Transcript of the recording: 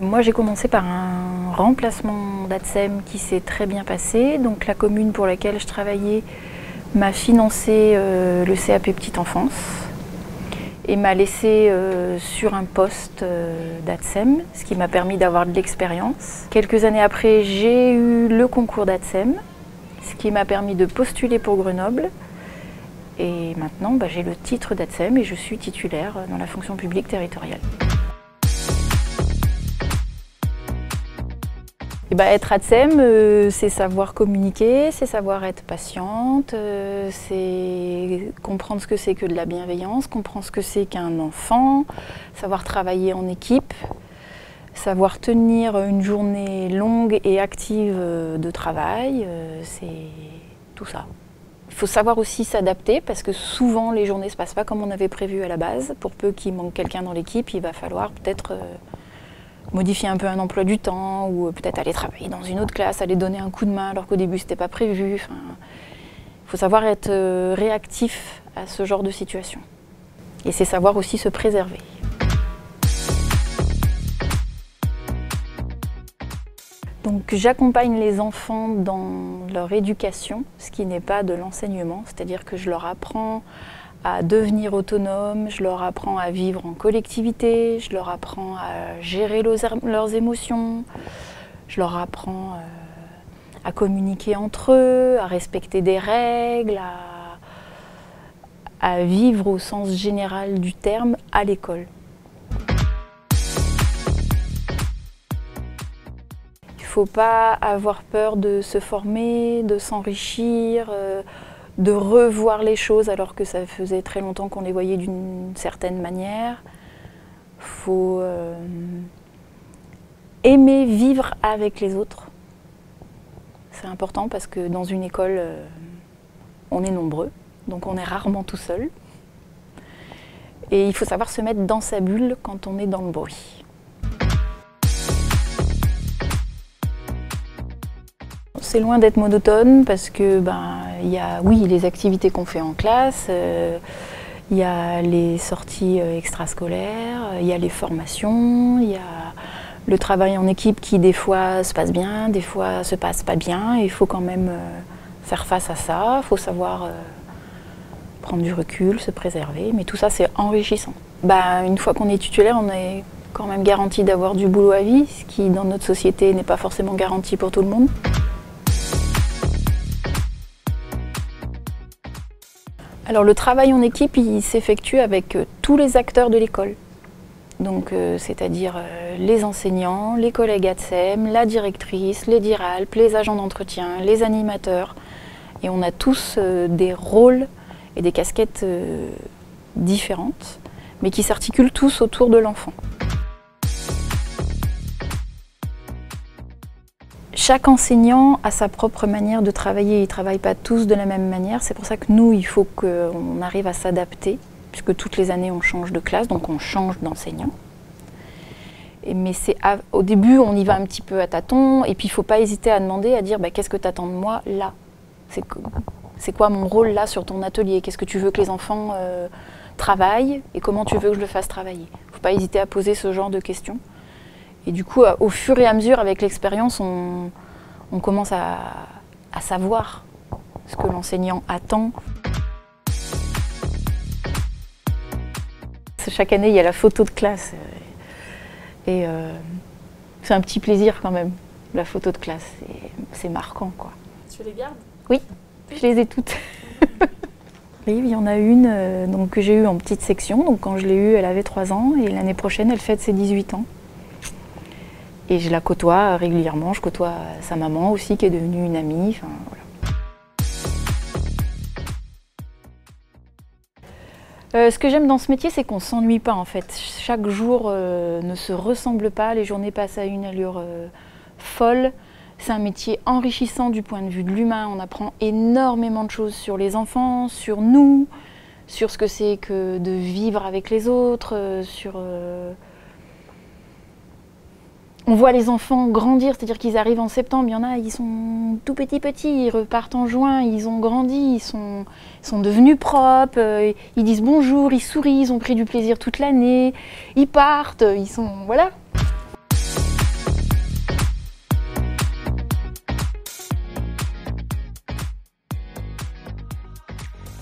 Moi j'ai commencé par un remplacement d'ADSEM qui s'est très bien passé. Donc la commune pour laquelle je travaillais m'a financé euh, le CAP Petite Enfance et m'a laissé euh, sur un poste euh, d'ADSEM, ce qui m'a permis d'avoir de l'expérience. Quelques années après, j'ai eu le concours d'ADSEM, ce qui m'a permis de postuler pour Grenoble. Et maintenant, bah, j'ai le titre d'ADSEM et je suis titulaire dans la fonction publique territoriale. Et bah, être ADSEM, euh, c'est savoir communiquer, c'est savoir être patiente, euh, c'est comprendre ce que c'est que de la bienveillance, comprendre ce que c'est qu'un enfant, savoir travailler en équipe, savoir tenir une journée longue et active euh, de travail, c'est tout ça. Il faut savoir aussi s'adapter parce que souvent les journées ne se passent pas comme on avait prévu à la base. Pour peu qu'il manque quelqu'un dans l'équipe, il va falloir peut-être modifier un peu un emploi du temps ou euh, peut-être aller travailler dans une autre classe, aller donner un coup de main alors qu'au début c'était pas prévu. il faut savoir être euh, réactif à ce genre de situation. Et c'est savoir aussi se préserver. Donc j'accompagne les enfants dans leur éducation, ce qui n'est pas de l'enseignement, c'est-à-dire que je leur apprends à devenir autonomes, je leur apprends à vivre en collectivité, je leur apprends à gérer leurs émotions, je leur apprends euh, à communiquer entre eux, à respecter des règles, à, à vivre au sens général du terme à l'école. Il ne faut pas avoir peur de se former, de s'enrichir. De revoir les choses alors que ça faisait très longtemps qu'on les voyait d'une certaine manière. Faut euh, aimer vivre avec les autres. C'est important parce que dans une école, euh, on est nombreux, donc on est rarement tout seul. Et il faut savoir se mettre dans sa bulle quand on est dans le bruit. C'est loin d'être monotone parce que ben il y a oui les activités qu'on fait en classe, euh, il y a les sorties euh, extrascolaires, il y a les formations, il y a le travail en équipe qui des fois se passe bien, des fois se passe pas bien. Il faut quand même euh, faire face à ça. Il faut savoir prendre du recul, se préserver. Mais tout ça c'est enrichissant. Ben, une fois qu'on est titulaire, on est quand même garanti d'avoir du boulot à vie, ce qui dans notre société n'est pas forcément garanti pour tout le monde. Alors le travail en équipe, il s'effectue avec euh, tous les acteurs de l'école. Donc euh, c'est-à-dire euh, les enseignants, les collègues ADSEM, la directrice, les DIRALP, les agents d'entretien, les animateurs. Et on a tous des rôles et des casquettes différentes, mais qui s'articulent tous autour de l'enfant. Chaque enseignant a sa propre manière de travailler, ils ne travaillent pas tous de la même manière. C'est pour ça que nous, il faut qu'on arrive à s'adapter, puisque toutes les années on change de classe, donc on change d'enseignant. Mais c'est au début, on y va un petit peu à tâtons, et puis il ne faut pas hésiter à demander, à dire bah, qu'est-ce que tu attends de moi là? C'est quoi mon rôle là sur ton atelier? Qu'est-ce que tu veux que les enfants euh, travaillent? Et comment tu veux que je le fasse travailler? Il ne faut pas hésiter à poser ce genre de questions. Et du coup, au fur et à mesure, avec l'expérience, on, commence à, savoir ce que l'enseignant attend. Chaque année, il y a la photo de classe. Et euh, c'est un petit plaisir quand même, la photo de classe. C'est marquant. Quoi. Tu les gardes? Oui, je les ai toutes. Oui, il y en a une euh, donc, que j'ai eue en petite section. Donc quand je l'ai eue, elle avait 3 ans et l'année prochaine, elle fête ses 18 ans. Et je la côtoie régulièrement, je côtoie sa maman aussi qui est devenue une amie. Euh, ce que j'aime dans ce métier, c'est qu'on ne s'ennuie pas en fait. Chaque jour euh, ne se ressemble pas, les journées passent à une allure euh, folle. C'est un métier enrichissant du point de vue de l'humain. On apprend énormément de choses sur les enfants, sur nous, sur ce que c'est que de vivre avec les autres, sur on voit les enfants grandir, c'est-à-dire qu'ils arrivent en septembre, il y en a, ils sont tout petits petits, ils repartent en juin, ils ont grandi, ils sont, sont devenus propres, euh, ils disent bonjour, ils sourient, ils ont pris du plaisir toute l'année, ils partent, ils sont voilà,